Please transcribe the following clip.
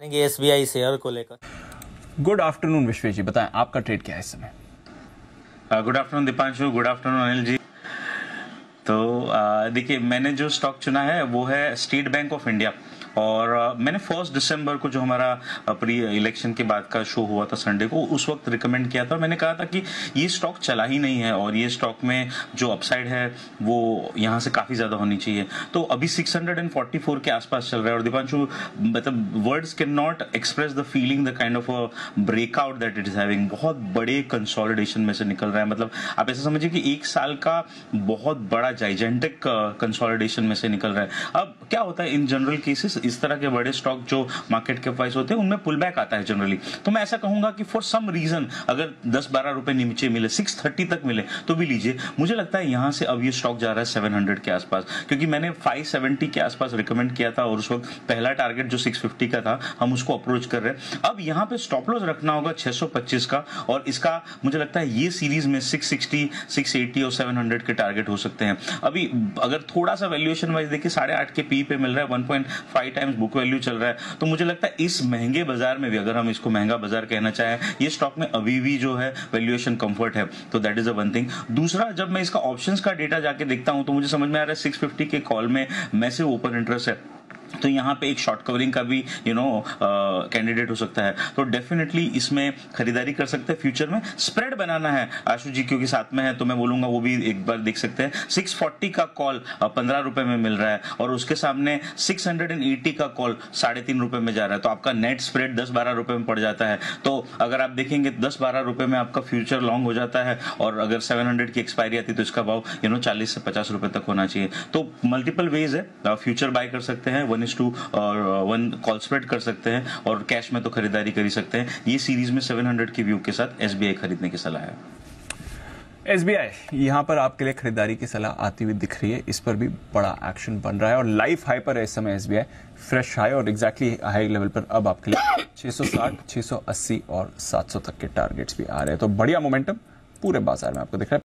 S B I share को लेकर। Good afternoon विश्व जी बताएँ आपका ट्रेड क्या है इस समय? Good afternoon Deepanshu good afternoon Anil ji तो uh, देखिए मैंने जो स्टॉक चुना है वो है स्टेट बैंक ऑफ़ इंडिया और मैंने फ़र्स्ट दिसंबर को जो हमारा प्री इलेक्शन के बाद का शो हुआ था संडे को, उस वक्त रिकमेंड किया था और मैंने कहा था कि ये स्टॉक चला ही नहीं है और ये स्टॉक में जो अपसाइड है, वो यहाँ से काफ़ी ज़्यादा होनी चाहिए। तो अभी 644 के आसपास चल रहा है और दीपांशु मतलब words can not express the feeling the kind of a breakout that it is having बहुत बड़े कंसोलिडेशन में से निकल रहा है। मतलब आप ऐसा समझिए कि एक साल का बहुत बड़ा जाइजेंटिक कंसोलिडेशन में से निकल रहा है। अब क्या होता है इन जनरल केसेस इस तरह के बड़े स्टॉक जो मार्केट के प्राइस होते हैं, उनमें पुल बैक आता है जनरली तो मैं ऐसा कहूँगा कि फॉर सम रीजन अगर दस बारह रुपए नीचे मिले सिक्स थर्टी तक मिले तो भी लीजिए। मुझे लगता है यहाँ से अब ये स्टॉक जा रहा है सेवन हंड्रेड के आसपास। क्योंकि मैंने फाइव सेवेंटी के आसपास रिकमेंड किया था और उस वक्त पहला टारगेट जो सिक्स फिफ्टी का था, हम उसको अप्रोच कर रहे हैं। अब यहाँ पे स्टॉप लॉस रखना होगा छह सौ पच्चीस का और इसका मुझे लगता है ये सीरीज़ में सिक्स सिक्सटी सिक्स एटी और सेवन हंड्रेड के टारगेट हो सकते हैं। अभी अगर थोड़ा सा वैल्यूएशन वाइज देखिए, साढ़े आठ के पी पे मिल रहा है one point five times book value चल रहा है। तो मुझे लगता है इस महँगे बाज़ार में भी, अगर हम इसको महँगा बाज़ार कहना चाहें, ये स्टॉक में अभी भी जो है वैल्यूएशन कंफर्ट है। तो that is a one thing दूसरा, जब मैं इसका ऑप्शंस का डेटा जाके देखता हूँ तो मुझे समझ में आ रहा है सिक्स के कॉल में मैसिव ओपन इंटरेस्ट है। तो यहाँ पे एक शॉर्ट कवरिंग का भी यू नो कैंडिडेट हो सकता है। तो डेफिनेटली इसमें खरीदारी कर सकते हैं फ्यूचर में। स्प्रेड बनाना है, आशु जी, क्योंकि साथ में है तो मैं बोलूँगा वो भी एक बार देख सकते हैं। 640 का कॉल पंद्रह रुपए में मिल रहा है, और उसके सामने 680 का कॉल साढ़े तीन रुपए में जा रहा है। तो आपका नेट स्प्रेड दस बारह रुपए में पड़ जाता है। तो अगर आप देखेंगे, दस बारह रुपए में आपका फ्यूचर लॉन्ग हो जाता है, और अगर सेवन की एक्सपायरी आती तो इसका भाव यू नो चालीस से पचास रुपए तक होना चाहिए। तो मल्टीपल वेज है फ्यूचर बाय कर सकते हैं। One is to one call spread कर सकते हैं और कैश में तो खरीदारी कर ही सकते हैं। ये सीरीज़ में 700 की व्यू के साथ एसबीआई खरीदने की सलाह है। एस बी आई यहाँ पर आपके लिए खरीदारी की सलाह आती हुई दिख रही है। इस पर भी बड़ा एक्शन बन रहा है और लाइफ हाई पर है इस समय S B I fresh high और एग्जैक्टली हाई लेवल पर अब आपके लिए 660, 680 और 700 तक के टारगेट्स भी आ रहे हैं। तो बढ़िया मोमेंटम पूरे बाज़ार में आपको दिख रहा है।